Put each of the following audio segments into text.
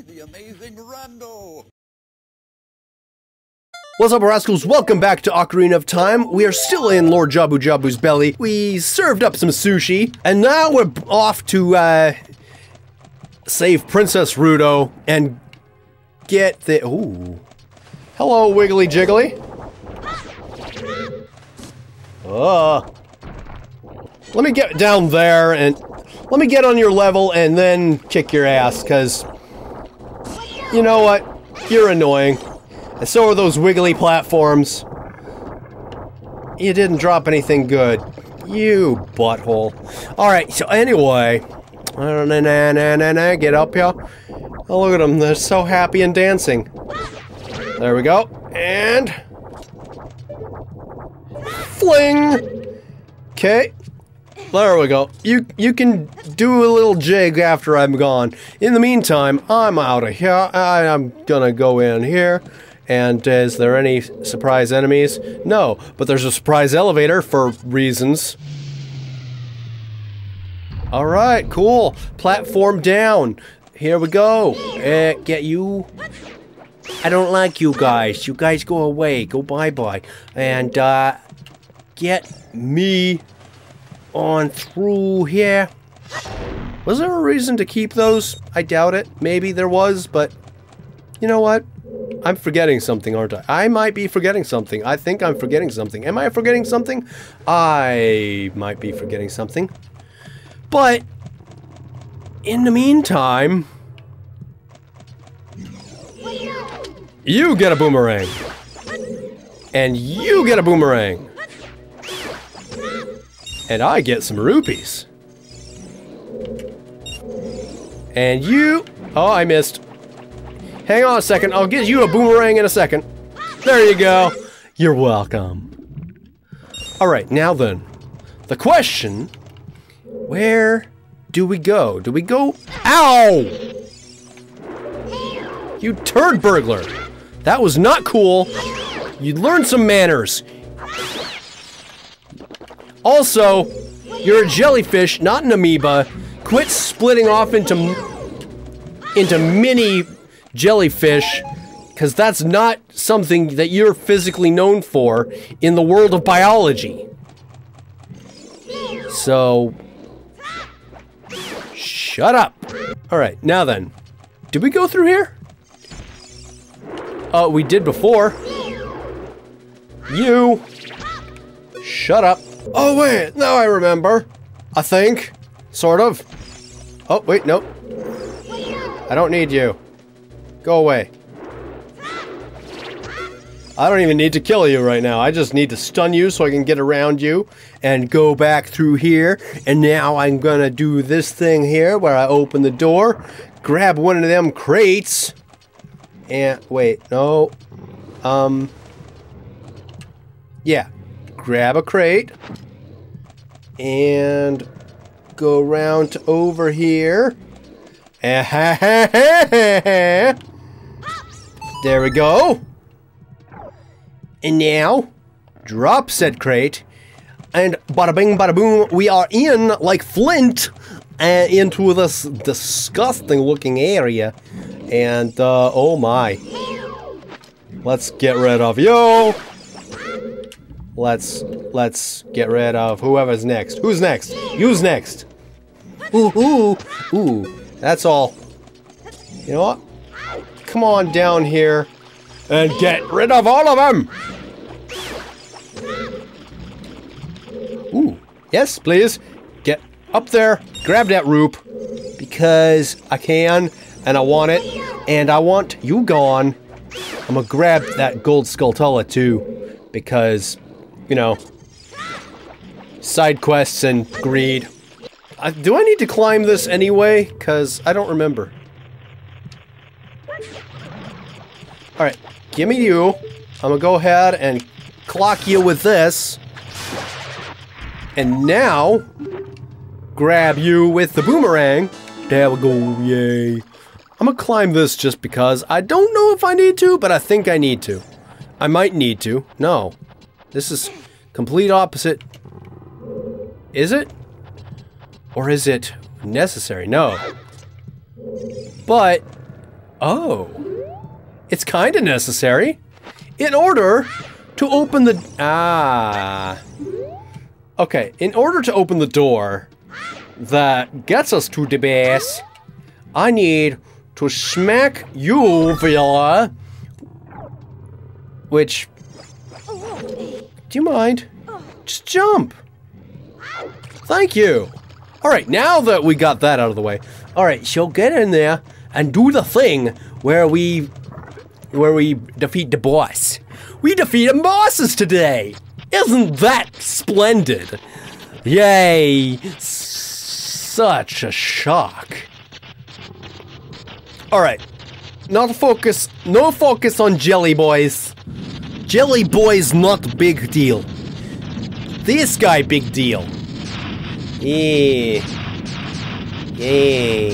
the amazing Rando. What's up, rascals? Welcome back to Ocarina of Time. We are still in Lord Jabu Jabu's belly. We served up some sushi, and now we're off to, uh, save Princess Ruto and get the- ooh. Hello, Wiggly Jiggly. Uh, let me get down there and let me get on your level and then kick your ass, because you know what? You're annoying. And so are those wiggly platforms. You didn't drop anything good. You butthole. Alright, so anyway. Na, na, na, na, na, Get up here. Oh, look at them. They're so happy and dancing. There we go. And... Fling! Okay. There we go. You you can do a little jig after I'm gone. In the meantime, I'm out of here. I, I'm gonna go in here. And is there any surprise enemies? No, but there's a surprise elevator for reasons. Alright, cool. Platform down. Here we go. Eh, get you. I don't like you guys. You guys go away. Go bye-bye. And, uh, get me on through here. Was there a reason to keep those? I doubt it. Maybe there was, but you know what? I'm forgetting something, aren't I? I might be forgetting something. I think I'm forgetting something. Am I forgetting something? I might be forgetting something. But, in the meantime, you get a boomerang. And you get a boomerang. And I get some rupees. And you... Oh, I missed. Hang on a second. I'll get you a boomerang in a second. There you go. You're welcome. Alright, now then. The question... Where do we go? Do we go... Ow! You turd burglar! That was not cool. You learn some manners. Also, you're a jellyfish, not an amoeba. Quit splitting off into into mini jellyfish, because that's not something that you're physically known for in the world of biology. So, shut up. All right, now then, did we go through here? Uh, we did before. You. Shut up. Oh, wait, now I remember. I think. Sort of. Oh, wait, nope. I don't need you. Go away. I don't even need to kill you right now. I just need to stun you so I can get around you and go back through here. And now I'm gonna do this thing here where I open the door, grab one of them crates, and wait, no. Um, yeah, grab a crate and go around to over here. There we go. And now, drop said crate, and bada bing, bada boom, we are in, like Flint, uh, into this disgusting looking area. And, uh, oh my. Let's get rid of you. Let's, let's get rid of whoever's next. Who's next? Who's next? Ooh, ooh, ooh. That's all. You know what? Come on down here and get rid of all of them. Ooh, yes, please. Get up there, grab that rope, because I can, and I want it, and I want you gone. I'm gonna grab that gold Skulltula too, because, you know, side quests and greed. Uh, do I need to climb this anyway? Because I don't remember. Alright, give me you. I'm gonna go ahead and clock you with this. And now, grab you with the boomerang. There we go, yay. I'm gonna climb this just because. I don't know if I need to, but I think I need to. I might need to. No. This is complete opposite. Is it? Or is it necessary? No. But, Oh. It's kind of necessary. In order to open the... Ah. Okay, in order to open the door that gets us to the base, I need to smack you, Villa. Which... Do you mind? Just jump. Thank you. All right, now that we got that out of the way, all right, she'll get in there and do the thing where we, where we defeat the boss. We defeated bosses today. Isn't that splendid? Yay! S- such a shock. All right, not focus. No focus on Jelly Boys. Jelly Boys not big deal. This guy big deal. Yeah. Yeah.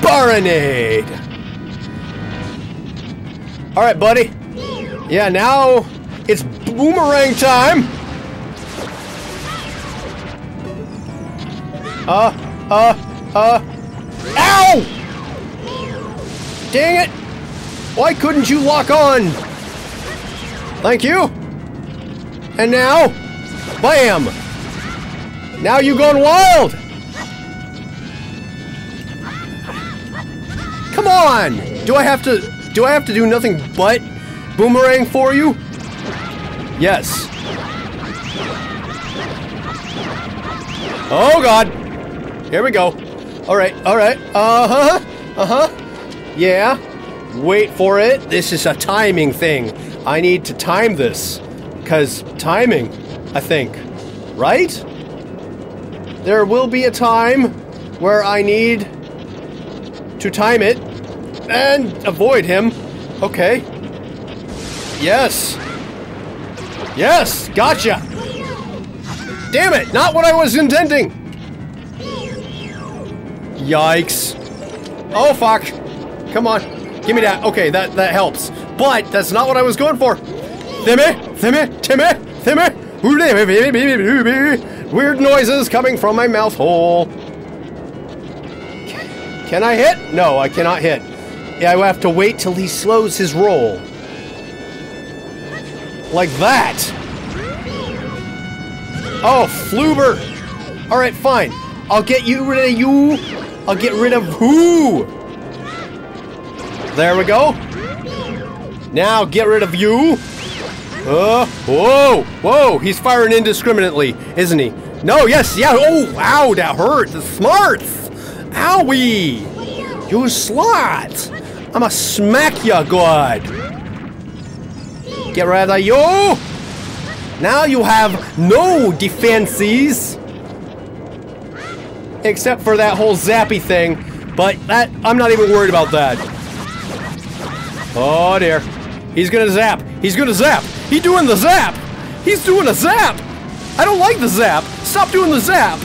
Barinade! Alright, buddy. Yeah, now it's boomerang time! Uh, uh, uh. Ow! Dang it! Why couldn't you lock on? Thank you! And now, bam! Now you gone wild! Come on! Do I have to do I have to do nothing but boomerang for you? Yes. Oh god. Here we go. Alright, alright. Uh-huh. Uh-huh. Yeah. Wait for it. This is a timing thing. I need to time this. Cause timing, I think. Right? There will be a time where I need to time it and avoid him. Okay. Yes. Yes, gotcha. Damn it, not what I was intending. Yikes. Oh fuck. Come on. Give me that. Okay, that that helps. But that's not what I was going for. Thimmy, Thimmy, Timmy, Thimmy. Weird noises coming from my mouth hole. Can I hit? No, I cannot hit. Yeah, I have to wait till he slows his roll. Like that. Oh, Fluber. Alright, fine. I'll get you rid of you. I'll get rid of who. There we go. Now get rid of you. Uh, whoa, whoa, he's firing indiscriminately, isn't he? No, yes, yeah, oh, wow, that hurt. The smarts. Owie. You slut. I'ma smack ya good. Get rid of you. Now you have no defenses. Except for that whole zappy thing. But that, I'm not even worried about that. Oh dear. He's gonna zap. He's gonna zap. He's doing the zap. He's doing a zap. I don't like the zap. Stop doing the zap.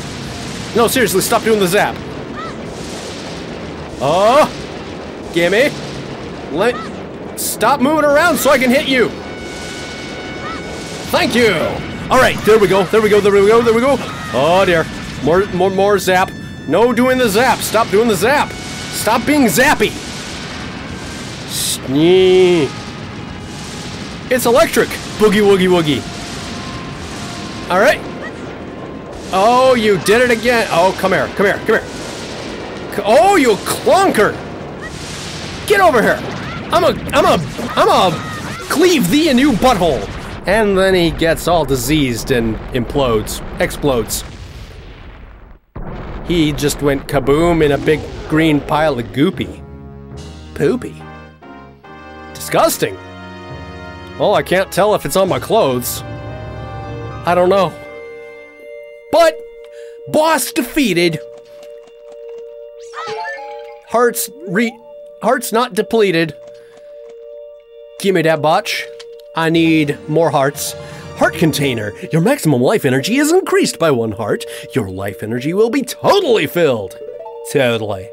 No, seriously, stop doing the zap. Oh, gimme. Let, stop moving around so I can hit you. Thank you. All right, there we go. There we go. There we go. There we go. Oh dear. More, more, more zap. No doing the zap. Stop doing the zap. Stop being zappy. Snee. It's electric. Boogie woogie woogie. All right. Oh, you did it again. Oh, come here. Come here. Come here. Oh, you clunker. Get over here. I'm a, I'm a, I'm a cleave thee a new butthole. And then he gets all diseased and implodes, explodes. He just went kaboom in a big green pile of goopy. Poopy. Disgusting. Well, I can't tell if it's on my clothes. I don't know. But, boss defeated. Hearts re- hearts not depleted. Give me that botch. I need more hearts. Heart container. Your maximum life energy is increased by one heart. Your life energy will be totally filled. Totally.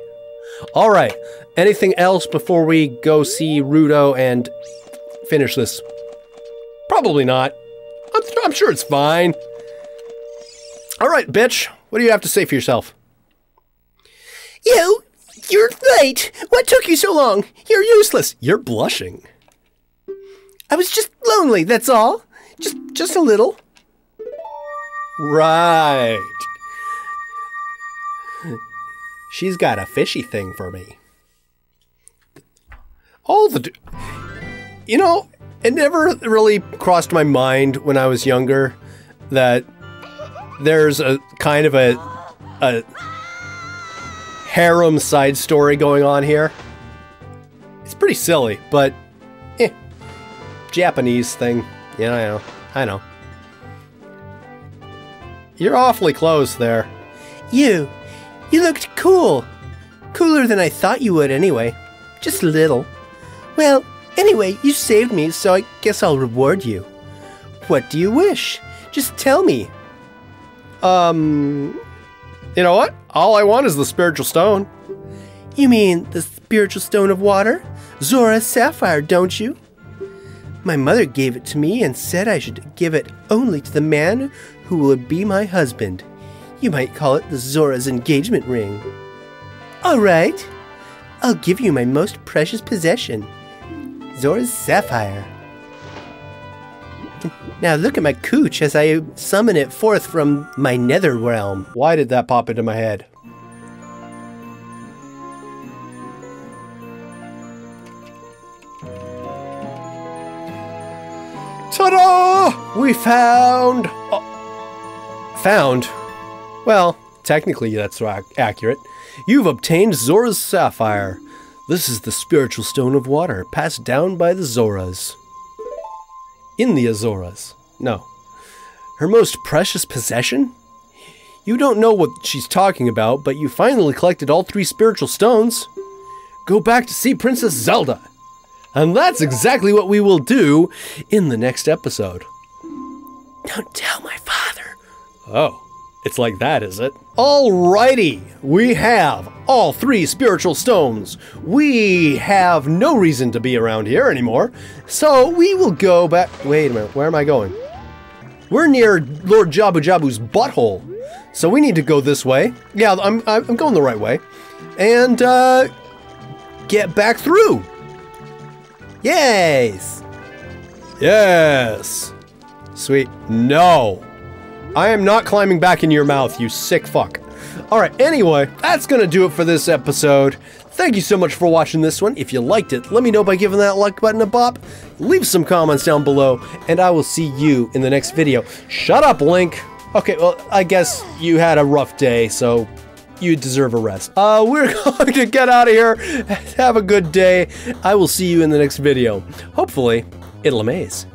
All right. Anything else before we go see Ruto and finish this? Probably not. I'm, I'm sure it's fine. All right, bitch. What do you have to say for yourself? You, You're late! What took you so long? You're useless! You're blushing. I was just lonely, that's all. Just just a little. Right. She's got a fishy thing for me. All the d- You know, it never really crossed my mind when I was younger that there's a kind of a a harem side story going on here. It's pretty silly, but eh, Japanese thing. Yeah, I know. I know. You're awfully close there. You, you looked cool. Cooler than I thought you would anyway. Just a little. Well, anyway, you saved me, so I guess I'll reward you. What do you wish? Just tell me. Um, you know what? All I want is the spiritual stone. You mean the spiritual stone of water? Zora's sapphire, don't you? My mother gave it to me and said I should give it only to the man who would be my husband. You might call it the Zora's engagement ring. All right. I'll give you my most precious possession, Zora's sapphire. Now look at my cooch as I summon it forth from my nether realm. Why did that pop into my head? Ta-da! We found... oh, found? Well, technically that's accurate. You've obtained Zora's Sapphire. This is the spiritual stone of water, passed down by the Zoras. In the Azoras. No. Her most precious possession? You don't know what she's talking about, but you finally collected all three spiritual stones. Go back to see Princess Zelda. And that's exactly what we will do in the next episode. Don't tell my father. Oh, it's like that, is it? Alrighty, we have all three spiritual stones. We have no reason to be around here anymore, so we will go back. Wait a minute, where am I going? We're near Lord Jabu Jabu's butthole, so we need to go this way. Yeah, I'm, I'm going the right way. And, uh, get back through. Yes! Yes! Sweet. No! I am not climbing back into your mouth, you sick fuck. Alright, anyway, that's gonna do it for this episode. Thank you so much for watching this one. If you liked it, let me know by giving that like button a bop. Leave some comments down below, and I will see you in the next video. Shut up, Link! Okay, well, I guess you had a rough day, so you deserve a rest. Uh, we're going to get out of here. Have a good day. I will see you in the next video. Hopefully, it'll amaze.